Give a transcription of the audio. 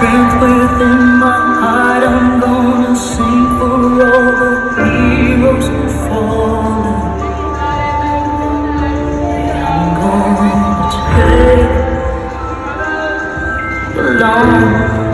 strength within my heart I'm gonna sing for all the heroes who fallen I'm going to long